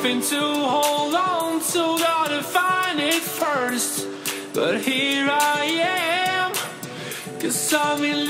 Something to hold on to, gotta find it first. But here I am, cause I'm in